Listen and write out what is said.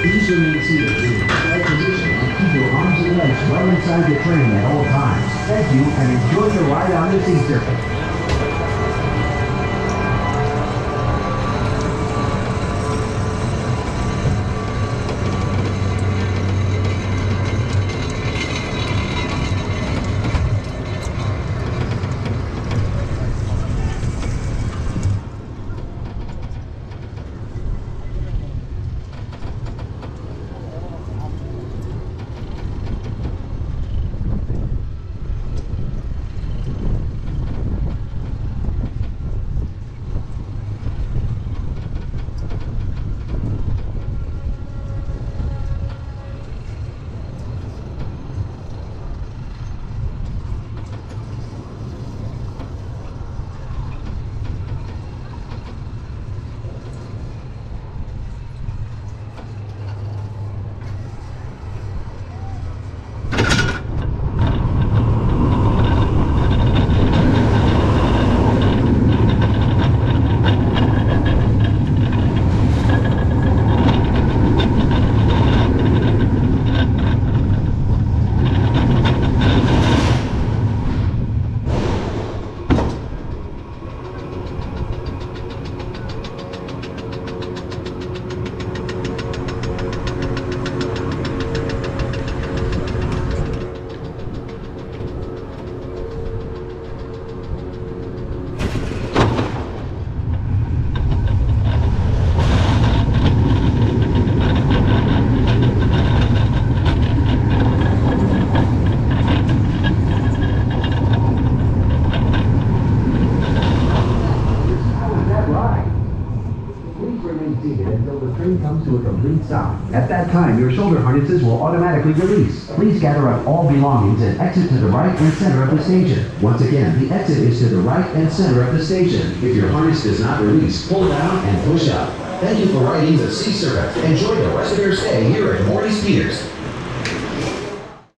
Please remain seated in the position and keep your arms and legs well inside the train at all times. Thank you and enjoy the ride on the Sea Serpent. How was that ride? Please remain seated until the train comes to a complete stop. At that time, your shoulder harnesses will automatically release. Please gather up all belongings and exit to the right and center of the station. Once again, the exit is to the right and center of the station. If your harness does not release, pull down and push up. Thank you for riding the Sea Serpent. Enjoy the rest of your stay here at Morey's Piers.